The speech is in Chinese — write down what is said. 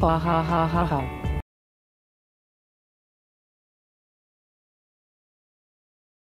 哇哈哈哈哈